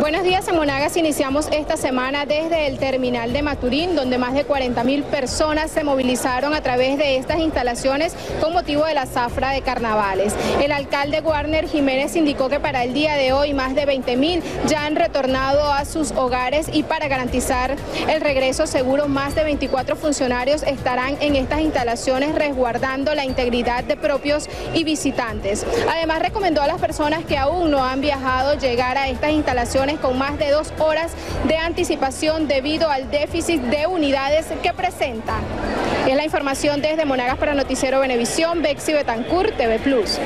Buenos días, en Monagas iniciamos esta semana desde el terminal de Maturín, donde más de 40 mil personas se movilizaron a través de estas instalaciones con motivo de la zafra de carnavales. El alcalde Warner Jiménez indicó que para el día de hoy más de 20 mil ya han retornado a sus hogares y para garantizar el regreso seguro más de 24 funcionarios estarán en estas instalaciones resguardando la integridad de propios y visitantes. Además recomendó a las personas que aún no han viajado llegar a estas instalaciones con más de dos horas de anticipación debido al déficit de unidades que presentan. Es la información desde Monagas para Noticiero Venevisión, Bexi Betancourt, TV Plus.